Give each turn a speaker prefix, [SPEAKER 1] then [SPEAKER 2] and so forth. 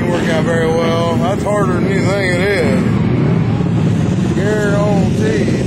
[SPEAKER 1] didn't work out very well. That's harder than you think it is. Guarantee.